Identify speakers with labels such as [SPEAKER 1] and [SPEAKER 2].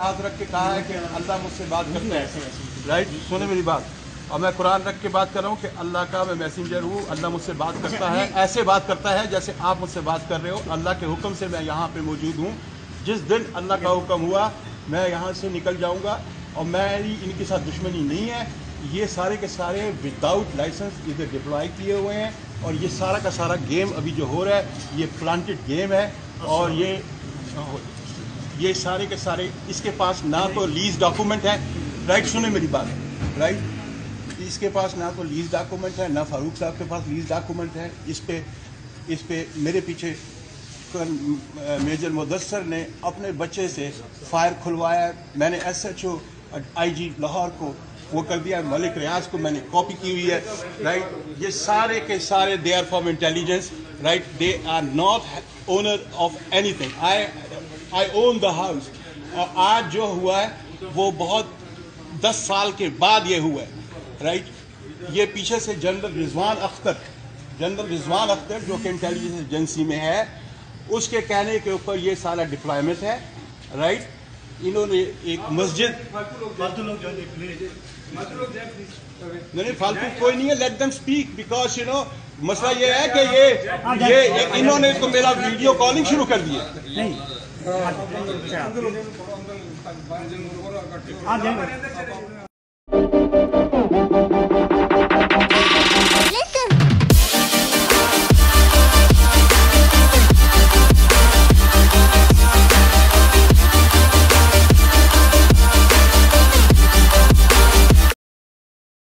[SPEAKER 1] हाथ रख के कहा है कि अल्लाह मुझसे बात करता है। राइट सुने मेरी बात। और मैं कुरान रख के बात कर रहा हूँ कि अल्लाह का मैं मैसेंजर हूँ, अल्लाह मुझसे बात करता है, ऐसे बात करता है जैसे आप मुझसे बात कर रहे हो। अल्लाह के हुक्म से मैं यहाँ पे मौजूद हूँ। जिस दिन अल्लाह का हुक्म हुआ, मैं यहाँ से निकल जाऊँगा और मेरी इनके साथ दुश्मनी नहीं है। ये सारे के सारे विदाउट लाइसेंस इधर डिप्लॉय किए हुए हैं और ये सारा का सारा गेम अभी जो हो रहा है, ये प्लांटेड गेम है और ये ये सारे के सारे इसके पास ना तो लीज डॉक्यूमेंट है। राइट सुने मेरी बात। राइट इसके पास ना तो लीज डॉक्यूमेंट है, ना फारूक साहब के पास लीज डॉक्यूमेंट है। इस पे इस पे मेरे पीछे मेजर मुदसर ने अपने बच्चे से फायर खुलवाया। मैंने S H O I G Lahore को वो कर दिया। मलिक रियाज को मैंने कॉपी की हुई है। राइट ये सारे के सारे they are from intelligence right they are not owner of anything I I own the house और आज जो हुआ है, वो बहुत दस साल के बाद ये हुआ है राइट ये पीछे से जनरल रिजवान अख्तर, जनरल रिजवान अख्तर जो कि इंटेलिजेंस एजेंसी में है, उसके कहने के ऊपर ये सारा डिप्लॉयमेंट है राइट इन्होंने एक मस्जिद नहीं फालतू कोई नहीं है let them speak because you know मसला ये है कि ये ये इन्होंने तो मेरा वीडियो कॉलिंग शुरू कर दिया।
[SPEAKER 2] नहीं आप जाएँगे